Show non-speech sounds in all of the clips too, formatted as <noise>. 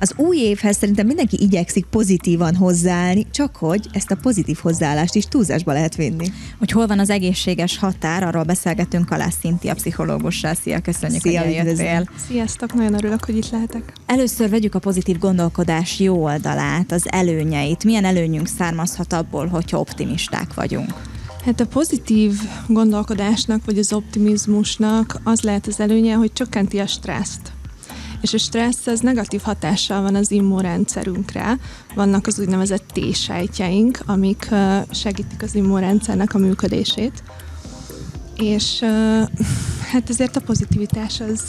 Az új évhez szerintem mindenki igyekszik pozitívan hozzáállni, csak hogy ezt a pozitív hozzáállást is túlzásba lehet vinni. Hogy hol van az egészséges határ, arról beszélgetünk Kalász a pszichológussal. Szia, köszönjük, Szia, hogy eljöttél. Sziasztok, nagyon örülök, hogy itt lehetek. Először vegyük a pozitív gondolkodás jó oldalát, az előnyeit. Milyen előnyünk származhat abból, hogyha optimisták vagyunk? Hát a pozitív gondolkodásnak, vagy az optimizmusnak az lehet az előnye, hogy csökkenti a stresszt. És a stressz az negatív hatással van az immunrendszerünkre. Vannak az úgynevezett T-sejtjeink, amik segítik az immunrendszernek a működését. És hát ezért a pozitivitás az,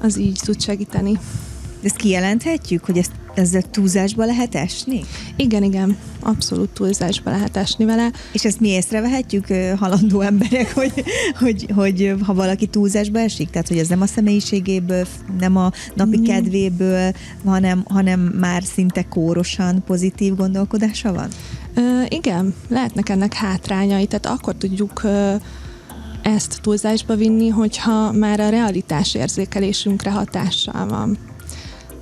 az így tud segíteni. De ezt kijelenthetjük, hogy ezt, ezzel túlzásba lehet esni? Igen, igen, abszolút túlzásba lehet esni vele. És ezt mi észrevehetjük, halandó emberek, <laughs> hogy, hogy, hogy ha valaki túlzásba esik? Tehát, hogy ez nem a személyiségéből, nem a napi mm. kedvéből, hanem, hanem már szinte kórosan pozitív gondolkodása van? Ö, igen, lehetnek ennek hátrányai, tehát akkor tudjuk ö, ezt túlzásba vinni, hogyha már a realitás érzékelésünkre hatással van.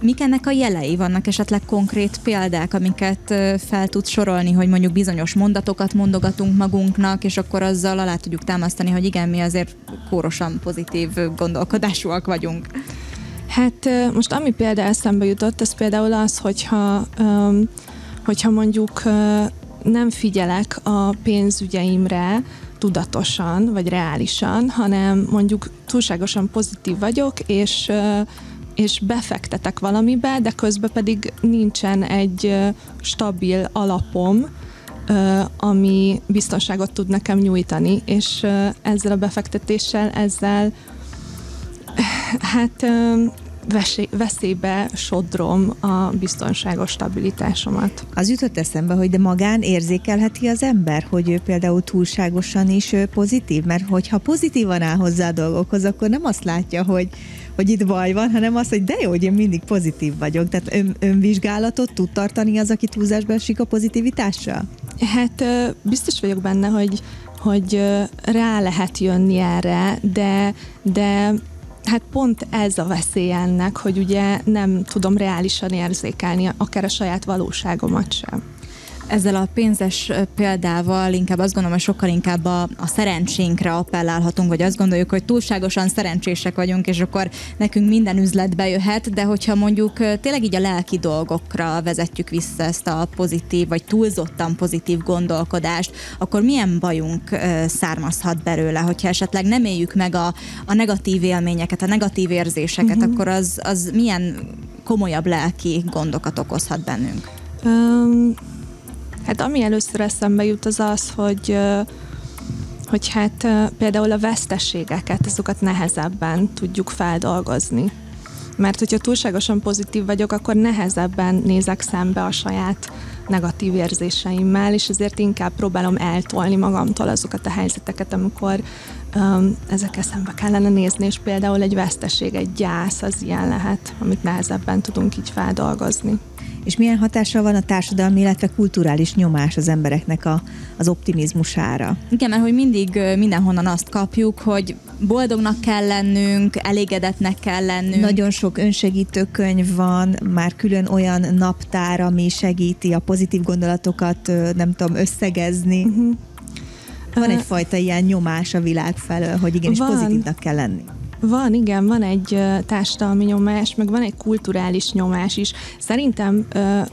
Mik ennek a jelei? Vannak esetleg konkrét példák, amiket fel tud sorolni, hogy mondjuk bizonyos mondatokat mondogatunk magunknak, és akkor azzal alá tudjuk támasztani, hogy igen, mi azért kórosan pozitív gondolkodásúak vagyunk. Hát most ami például eszembe jutott, ez például az, hogyha, hogyha mondjuk nem figyelek a pénzügyeimre, tudatosan vagy reálisan, hanem mondjuk túlságosan pozitív vagyok, és és befektetek valamibe, de közben pedig nincsen egy stabil alapom, ami biztonságot tud nekem nyújtani, és ezzel a befektetéssel, ezzel hát veszélybe sodrom a biztonságos stabilitásomat. Az jutott eszembe, hogy de magán érzékelheti az ember, hogy ő például túlságosan is pozitív, mert hogyha pozitívan áll hozzá a dolgokhoz, akkor nem azt látja, hogy hogy itt baj van, hanem az, hogy de jó, hogy én mindig pozitív vagyok. Tehát ön, önvizsgálatot tud tartani az, aki túlzásba esik a pozitivitással? Hát biztos vagyok benne, hogy, hogy rá lehet jönni erre, de, de Hát pont ez a veszély ennek, hogy ugye nem tudom reálisan érzékelni akár a saját valóságomat sem ezzel a pénzes példával inkább azt gondolom, hogy sokkal inkább a, a szerencsénkre appellálhatunk, vagy azt gondoljuk, hogy túlságosan szerencsések vagyunk, és akkor nekünk minden üzletbe jöhet, de hogyha mondjuk tényleg így a lelki dolgokra vezetjük vissza ezt a pozitív, vagy túlzottan pozitív gondolkodást, akkor milyen bajunk származhat belőle, hogyha esetleg nem éljük meg a, a negatív élményeket, a negatív érzéseket, uh-huh. akkor az, az milyen komolyabb lelki gondokat okozhat bennünk? Um, Hát ami először eszembe jut az az, hogy hogy hát például a veszteségeket, azokat nehezebben tudjuk feldolgozni. Mert hogyha túlságosan pozitív vagyok, akkor nehezebben nézek szembe a saját negatív érzéseimmel, és ezért inkább próbálom eltolni magamtól azokat a helyzeteket, amikor um, ezek eszembe kellene nézni, és például egy veszteség, egy gyász az ilyen lehet, amit nehezebben tudunk így feldolgozni és milyen hatással van a társadalmi, illetve kulturális nyomás az embereknek a, az optimizmusára. Igen, mert hogy mindig mindenhonnan azt kapjuk, hogy boldognak kell lennünk, elégedetnek kell lennünk. Nagyon sok önsegítő könyv van, már külön olyan naptár, ami segíti a pozitív gondolatokat, nem tudom, összegezni. Uh-huh. Van egyfajta ilyen nyomás a világ felől, hogy igenis van. pozitívnak kell lenni. Van, igen, van egy társadalmi nyomás, meg van egy kulturális nyomás is. Szerintem uh,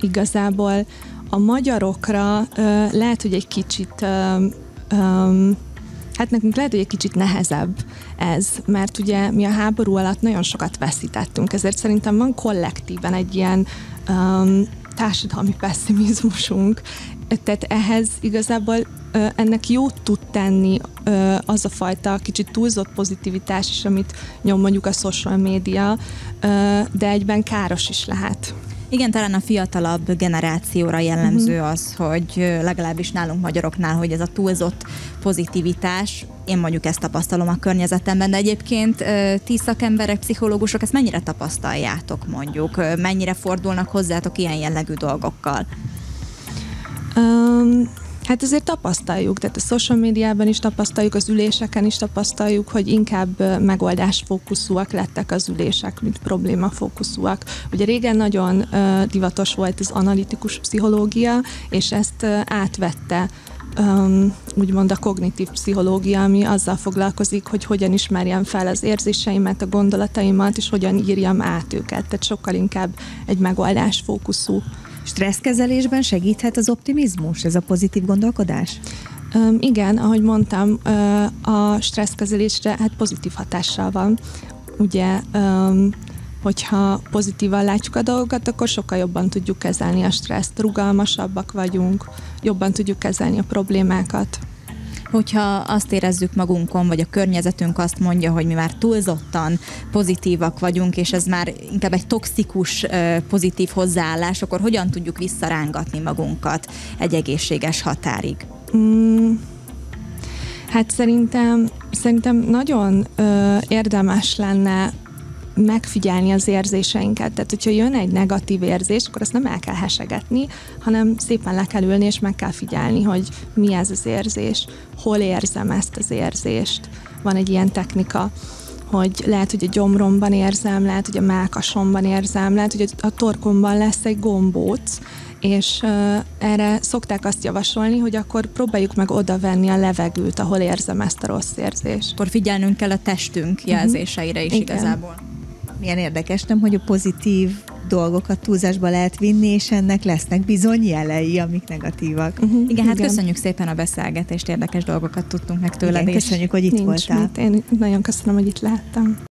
igazából a magyarokra uh, lehet, hogy egy kicsit uh, um, Hát nekünk lehet, hogy egy kicsit nehezebb ez, mert ugye mi a háború alatt nagyon sokat veszítettünk, ezért szerintem van kollektíven egy ilyen um, társadalmi pessimizmusunk, tehát ehhez igazából ennek jót tud tenni az a fajta kicsit túlzott pozitivitás is, amit nyom mondjuk a social média, de egyben káros is lehet. Igen, talán a fiatalabb generációra jellemző uh-huh. az, hogy legalábbis nálunk magyaroknál, hogy ez a túlzott pozitivitás, én mondjuk ezt tapasztalom a környezetemben, de egyébként ti szakemberek, pszichológusok, ezt mennyire tapasztaljátok mondjuk? Mennyire fordulnak hozzátok ilyen jellegű dolgokkal? Um, Hát azért tapasztaljuk, tehát a social médiában is tapasztaljuk, az üléseken is tapasztaljuk, hogy inkább megoldásfókuszúak lettek az ülések, mint problémafókuszúak. Ugye régen nagyon divatos volt az analitikus pszichológia, és ezt átvette um, úgymond a kognitív pszichológia, ami azzal foglalkozik, hogy hogyan ismerjem fel az érzéseimet, a gondolataimat, és hogyan írjam át őket. Tehát sokkal inkább egy megoldás fókuszú. Stresszkezelésben segíthet az optimizmus, ez a pozitív gondolkodás? Um, igen, ahogy mondtam, a stresszkezelésre hát pozitív hatással van. Ugye um, hogyha pozitívan látjuk a dolgokat, akkor sokkal jobban tudjuk kezelni a stresszt, rugalmasabbak vagyunk, jobban tudjuk kezelni a problémákat hogyha azt érezzük magunkon, vagy a környezetünk azt mondja, hogy mi már túlzottan pozitívak vagyunk, és ez már inkább egy toxikus pozitív hozzáállás, akkor hogyan tudjuk visszarángatni magunkat egy egészséges határig? Mm, hát szerintem, szerintem nagyon ö, érdemes lenne megfigyelni az érzéseinket. Tehát, hogyha jön egy negatív érzés, akkor azt nem el kell hesegetni, hanem szépen le kell ülni, és meg kell figyelni, hogy mi ez az érzés, hol érzem ezt az érzést. Van egy ilyen technika, hogy lehet, hogy a gyomromban érzem, lehet, hogy a mákasomban érzem, lehet, hogy a torkomban lesz egy gombóc, és uh, erre szokták azt javasolni, hogy akkor próbáljuk meg oda venni a levegőt, ahol érzem ezt a rossz érzést. Akkor figyelnünk kell a testünk jelzéseire is Igen. igazából milyen érdekes, nem, hogy a pozitív dolgokat túlzásba lehet vinni, és ennek lesznek bizony jelei, amik negatívak. Uh-huh. Igen, Igen, hát köszönjük szépen a beszélgetést, érdekes dolgokat tudtunk meg tőled. Igen, köszönjük, hogy itt Nincs voltál. Mit. Én nagyon köszönöm, hogy itt láttam.